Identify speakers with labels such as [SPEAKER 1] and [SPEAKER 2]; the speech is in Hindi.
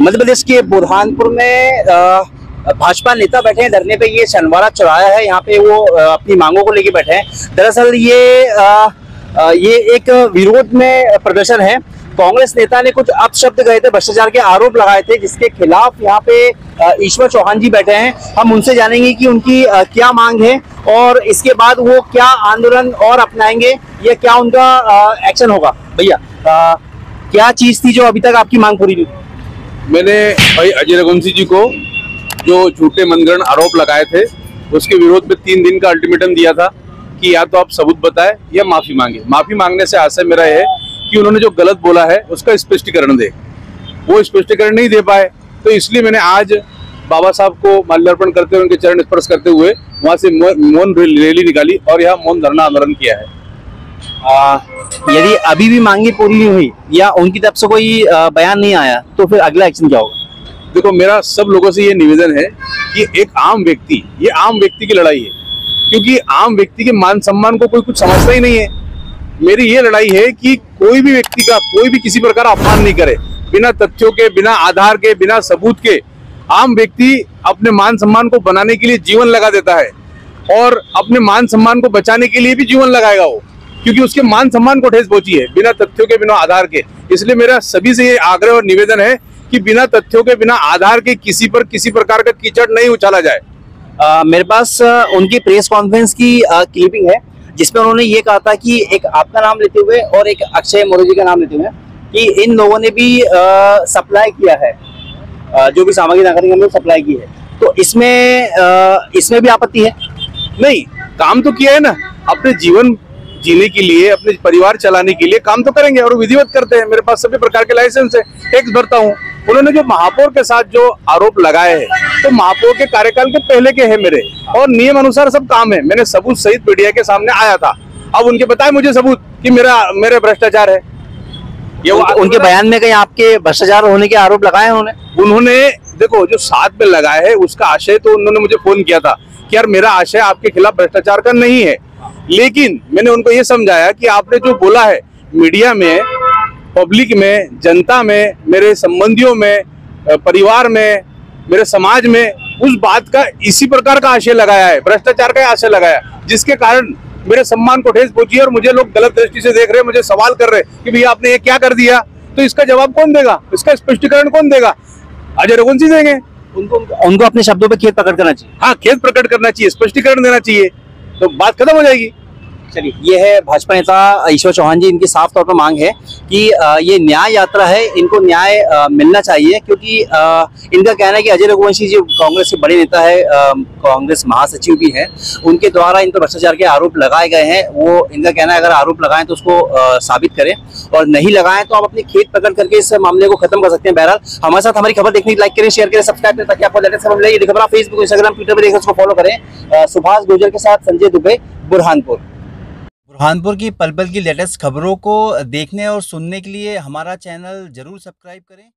[SPEAKER 1] मध्य प्रदेश के बुरहानपुर में भाजपा नेता बैठे हैं धरने पे ये शनिवारा चौराया है यहाँ पे वो अपनी मांगों को लेके बैठे हैं। दरअसल ये अ, ये एक विरोध में प्रदर्शन है। कांग्रेस नेता ने कुछ अपशब्द गए थे भ्रष्टाचार के आरोप लगाए थे जिसके खिलाफ यहाँ पे ईश्वर चौहान जी बैठे हैं। हम उनसे जानेंगे कि उनकी क्या मांग है और इसके बाद वो क्या आंदोलन और अपनाएँगे या क्या उनका एक्शन होगा। भैया क्या चीज़ थी जो अभी तक आपकी मांग पूरी नहीं?
[SPEAKER 2] मैंने भाई अजय रघुवंशी जी को जो झूठे मनगढ़ आरोप लगाए थे, उसके विरोध में तीन दिन का अल्टीमेटम दिया था कि या तो आप सबूत बताएँ या माफ़ी मांगे। माफ़ी मांगने से आशय मेरा है कि उन्होंने जो गलत बोला है, उसका स्पष्टीकरण दे। वो स्पष्टीकरण नहीं दे पाए तो इसलिए मैंने आज बाबा साहब को माल्यार्पण करते हुए, उनके चरण स्पर्श करते हुए, वहाँ से मौन रैली निकाली और यहाँ मौन धरना आंदोलन किया है।
[SPEAKER 1] यदि अभी भी मांगे पूरी नहीं हुई या उनकी तरफ़ से कोई बयान नहीं आया तो फिर अगला एक्शन क्या होगा?
[SPEAKER 2] देखो, मेरा सब लोगों से ये निवेदन है कि एक आम व्यक्ति, ये आम व्यक्ति की लड़ाई है, क्योंकि आम व्यक्ति के मान सम्मान को कोई कुछ समझता ही नहीं है। मेरी ये लड़ाई है कि कोई भी व्यक्ति का कोई भी किसी प्रकार अपमान नहीं करे, बिना तथ्यों के, बिना आधार के, बिना सबूत के, आम व्यक्ति अपने मान सम्मान को बनाने के लिए जीवन लगा देता है और अपने मान सम्मान को बचाने के लिए भी जीवन लगाएगा वो। क्योंकि उसके मान सम्मान को ठेस पहुँची है बिना तथ्यों के बिना आधार के। इसलिए मेरा सभी से ये आग्रह और निवेदन है कि बिना तथ्यों के बिना आधार के किसी पर किसी प्रकार का कीचड़ नहीं उछाला जाए।
[SPEAKER 1] आ, मेरे पास उनकी प्रेस कॉन्फ्रेंस की क्लिपिंग है जिसमें उन्होंने ये कहा था कि एक आपका नाम लेते हुए और एक अक्षय मोरे जी का नाम लेते हुए कि इन लोगों ने भी सप्लाई किया है। आ, जो भी सामग्री नागरिक हमने सप्लाई की है। तो इसमें आ, इसमें भी आपत्ति है?
[SPEAKER 2] नहीं काम तो किया है ना। अपने जीवन जीने के लिए अपने परिवार चलाने के लिए काम तो करेंगे और विधिवत करते हैं। मेरे पास सभी प्रकार के लाइसेंस है टैक्स भरता हूँ। उन्होंने जो महापौर के साथ जो आरोप लगाए हैं तो महापौर के कार्यकाल के पहले के हैं मेरे और नियम अनुसार सब काम है। मैंने सबूत सहित मीडिया के सामने आया था। अब उनके बताए मुझे सबूत कि मेरा मेरे भ्रष्टाचार है। ये
[SPEAKER 1] उनके, उनके बयान में कहीं आपके भ्रष्टाचार होने के आरोप लगाए उन्होंने?
[SPEAKER 2] उन्होंने देखो जो साथ में लगाया है उसका आशय तो उन्होंने मुझे फ़ोन किया था कि यार मेरा आशय आपके खिलाफ भ्रष्टाचार का नहीं है। लेकिन मैंने उनको ये समझाया कि आपने जो बोला है मीडिया में पब्लिक में जनता में मेरे संबंधियों में परिवार में मेरे समाज में उस बात का इसी प्रकार का आशय लगाया है भ्रष्टाचार का आशय लगाया जिसके कारण मेरे सम्मान को ठेस पहुँची है और मुझे लोग गलत दृष्टि से देख रहे हैं मुझे सवाल कर रहे हैं कि भैया आपने ये क्या कर दिया? तो इसका जवाब कौन देगा? इसका स्पष्टीकरण कौन देगा? अजय रघुवंशी देंगे।
[SPEAKER 1] उनको उनको अपने शब्दों पर खेत प्रकट करना चाहिए।
[SPEAKER 2] हाँ खेत प्रकट करना चाहिए स्पष्टीकरण देना चाहिए। तो बात खत्म हो जाएगी।
[SPEAKER 1] चलिए, ये है भाजपा नेता ईश्वर चौहान जी, इनकी साफ़ तौर पर मांग है कि ये न्याय यात्रा है, इनको न्याय मिलना चाहिए क्योंकि इनका कहना है कि अजय रघुवंशी जो कांग्रेस के बड़े नेता है कांग्रेस महासचिव भी हैं, उनके द्वारा इन पर भ्रष्टाचार के आरोप लगाए गए हैं, वो, इनका कहना है अगर आरोप लगाएँ तो उसको साबित करें और नहीं लगाएँ तो आप अपनी खेत प्रकट करके इस मामले को खत्म कर सकते हैं। बहरहाल, हमारे साथ हमारी खबर देखने लाइक करें शेयर करें सब्सक्राइब करें ताकि आपको लेटेस्ट खबर मिले। ये खबर फेसबुक इंस्टाग्राम ट्विटर पर देखें उसको फॉलो करें। सुभाष गुर्जर के साथ संजय दुबे, बुरहानपुर। बुरहानपुर की पल पल की लेटेस्ट खबरों को देखने और सुनने के लिए हमारा चैनल ज़रूर सब्सक्राइब करें।